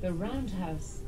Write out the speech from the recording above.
the roundhouse